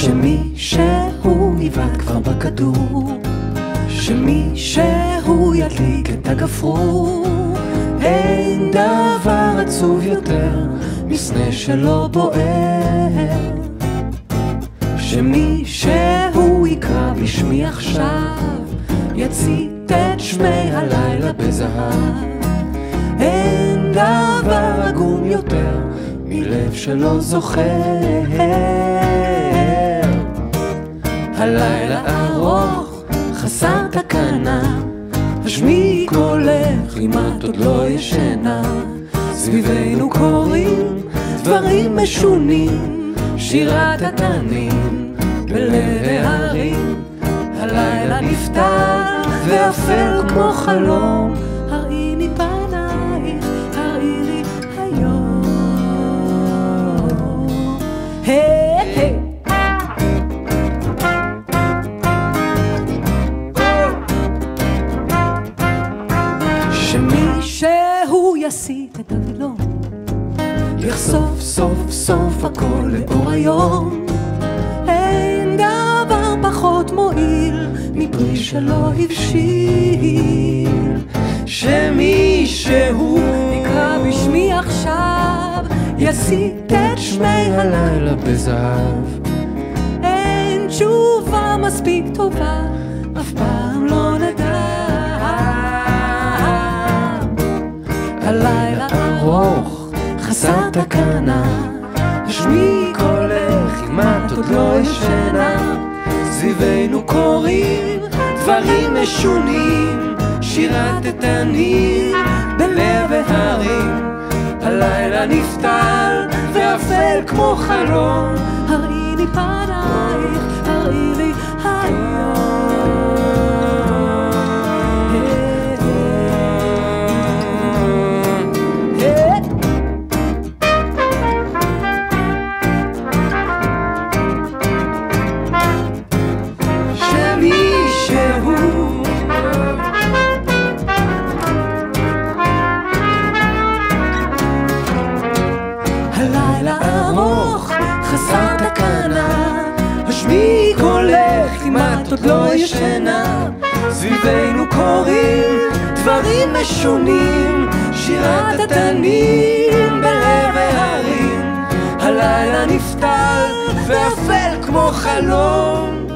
שמי שהוא נבעט כבר בכדור, שמי שהוא ידליק את הגפרור. אין דבר עצוב יותר מסנה שלא בוער. שמי שהוא יקרא בשמי עכשיו, יצית את שמי הלילה בזהב. אין דבר עגום יותר מלב שלא זוכר. הלילה ארוך, חסר תקנה, השמי קולך אם את עוד לא ישנה. סביבנו קורים דברים משונים, שירת התנים בלב ההרים. הלילה נפתח ואפל כמו חלום, יסיט את הווילון יחשוף סוף סוף הכל לאור היום. אין דבר פחות מועיל מפרי שלא הבשיל. שמי שהוא יקרא בשמי עכשיו יסיט את שמי הלילה בזהב. אין תשובה מספיק טובה אף פעם לא חסר תקנה, השמי קולך אם את עוד לא ישנה. סביבנו קורים דברים משונים, שירת תנים בלב ההרים. הלילה נפתל ואפל כמו חלום, הראי לי פנייך, עוד לא ישנה. סביבנו קורים דברים משונים, שירת התנים בלב ההרים. הלילה נפתל ואפל כמו חלום,